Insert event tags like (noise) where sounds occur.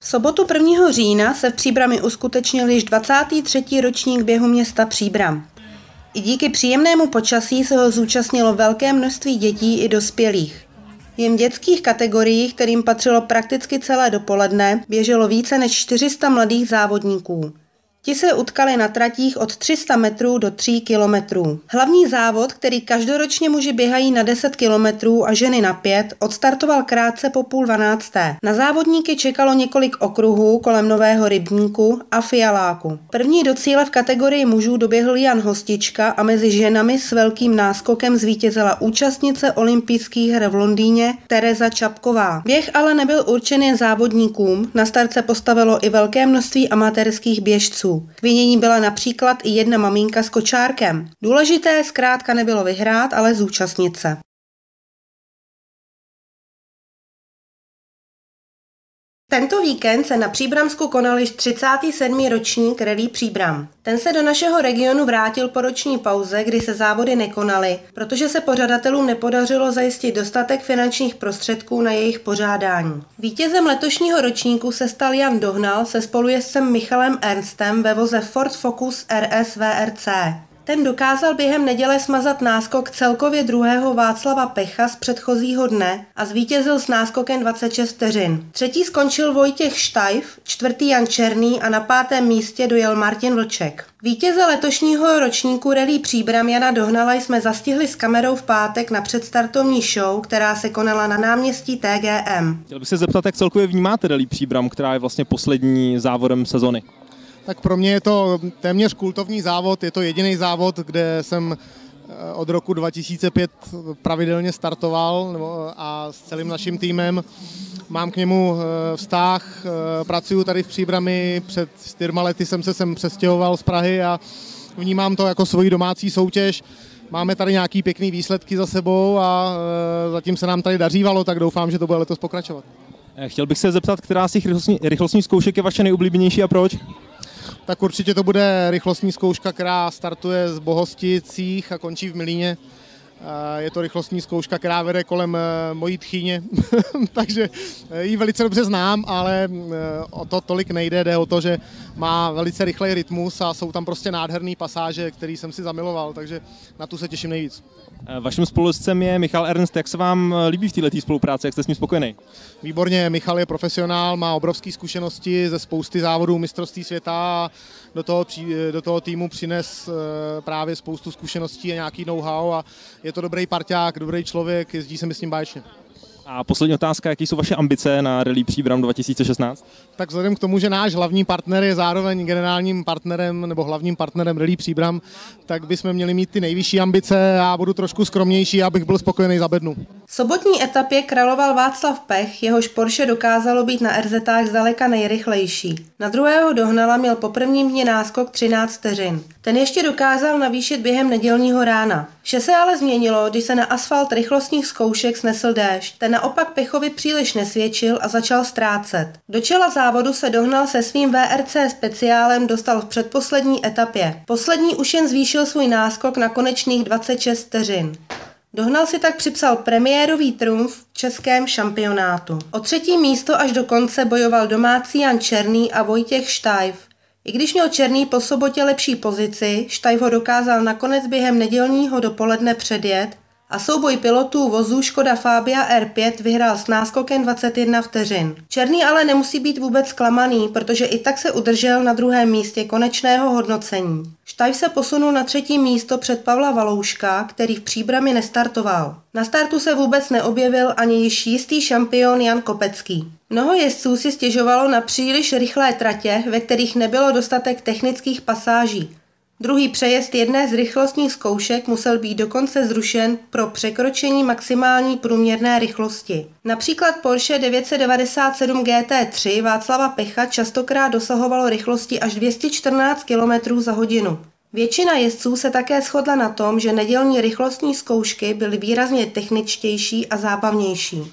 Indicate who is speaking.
Speaker 1: V sobotu 1. října se v Příbrami uskutečnil již 23. ročník běhu města Příbram. I díky příjemnému počasí se ho zúčastnilo velké množství dětí i dospělých. Jen v dětských kategoriích, kterým patřilo prakticky celé dopoledne, běželo více než 400 mladých závodníků. Ti se utkali na tratích od 300 metrů do 3 kilometrů. Hlavní závod, který každoročně muži běhají na 10 kilometrů a ženy na 5, odstartoval krátce po půl dvanácté. Na závodníky čekalo několik okruhů kolem Nového rybníku a Fialáku. První do cíle v kategorii mužů doběhl Jan Hostička a mezi ženami s velkým náskokem zvítězila účastnice olympijských her v Londýně Tereza Čapková. Běh ale nebyl určen jen závodníkům, na start se postavilo i velké množství amatérských běžců. K vinění byla například i jedna maminka s kočárkem. Důležité zkrátka nebylo vyhrát, ale zúčastnit se. Tento víkend se na Příbramsku konal již 37. ročník Rally Příbram. Ten se do našeho regionu vrátil po roční pauze, kdy se závody nekonaly, protože se pořadatelům nepodařilo zajistit dostatek finančních prostředků na jejich pořádání. Vítězem letošního ročníku se stal Jan Dohnal se spolujezdcem Michalem Ernstem ve voze Ford Focus RS VRC. Ten dokázal během neděle smazat náskok celkově druhého Václava Pecha z předchozího dne a zvítězil s náskokem 26 vteřin. Třetí skončil Vojtěch Štajf, čtvrtý Jan Černý a na pátém místě dojel Martin Vlček. Vítěze letošního ročníku Rally Příbram Jana Dohnala jsme zastihli s kamerou v pátek na předstartovní show, která se konala na náměstí TGM.
Speaker 2: Chtěl bych se zeptat, jak celkově vnímáte Rally Příbram, která je vlastně poslední závodem sezony?
Speaker 3: Tak pro mě je to téměř kultovní závod, je to jediný závod, kde jsem eh, od roku 2005 pravidelně startoval a s celým naším týmem. Mám k němu eh, vztah, eh, pracuji tady v Příbrami, před čtyřma lety jsem se sem přestěhoval z Prahy a vnímám to jako svoji domácí soutěž. Máme tady nějaký pěkný výsledky za sebou a zatím se nám tady dařívalo, tak doufám, že to bude letos pokračovat.
Speaker 2: Chtěl bych se zeptat, která z těch rychlostních zkoušek je vaše nejoblíbenější a proč?
Speaker 3: Tak určitě to bude rychlostní zkouška, která startuje z Bohosticích a končí v Milíně. Je to rychlostní zkouška, která vede kolem eh, mojí tchýně, (laughs) takže eh, ji velice dobře znám, ale eh, o to tolik nejde, jde o to, že má velice rychlej rytmus a jsou tam prostě nádherné pasáže, který jsem si zamiloval, takže na tu se těším nejvíc.
Speaker 2: Vaším spolujezdcem je Michal Ernst. Jak se vám líbí v této spolupráci? Jak jste s ním spokojený?
Speaker 3: Výborně, Michal je profesionál, má obrovské zkušenosti ze spousty závodů mistrovství světa a do toho, do toho týmu přines právě spoustu zkušeností a nějaký know-how a je to dobrý parťák, dobrý člověk, jezdí se mi s ním báječně.
Speaker 2: A poslední otázka, jaký jsou vaše ambice na Rally Příbram 2016?
Speaker 3: Tak vzhledem k tomu, že náš hlavní partner je zároveň generálním partnerem nebo hlavním partnerem Rally Příbram, tak bychom měli mít ty nejvyšší ambice. Já budu trošku skromnější, abych byl spokojený za bednu.
Speaker 1: V sobotní etapě královal Václav Pech, jehož Porsche dokázalo být na RZ zdaleka nejrychlejší. Na druhého dohnala měl po prvním dni náskok 13 vteřin. Ten ještě dokázal navýšit během nedělního rána. Vše se ale změnilo, když se na asfalt rychlostních zkoušek snesl déšť. Ten naopak Pechovi příliš nesvědčil a začal ztrácet. Do čela závodu se dohnal se svým VRC speciálem dostal v předposlední etapě. Poslední už jen zvýšil svůj náskok na konečných 26 vteřin. Dohnal si tak připsal premiérový trumf v českém šampionátu. O třetí místo až do konce bojoval domácí Jan Černý a Vojtěch Štajf. I když měl Černý po sobotě lepší pozici, Štajf ho dokázal nakonec během nedělního dopoledne předjet a souboj pilotů vozů Škoda Fabia R5 vyhrál s náskokem 21 vteřin. Černý ale nemusí být vůbec zklamaný, protože i tak se udržel na druhém místě konečného hodnocení. Štajf se posunul na třetí místo před Pavla Valouška, který v příbrami nestartoval. Na startu se vůbec neobjevil ani již jistý šampion Jan Kopecký. Mnoho jezdců si stěžovalo na příliš rychlé tratě, ve kterých nebylo dostatek technických pasáží. Druhý přejezd jedné z rychlostních zkoušek musel být dokonce zrušen pro překročení maximální průměrné rychlosti. Například Porsche 997 GT3 Václava Pecha častokrát dosahovalo rychlosti až 214 km za hodinu. Většina jezdců se také shodla na tom, že nedělní rychlostní zkoušky byly výrazně techničtější a zábavnější.